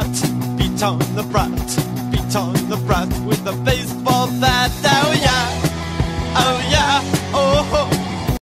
brat, beat on the brat, beat on the brat with a baseball bat.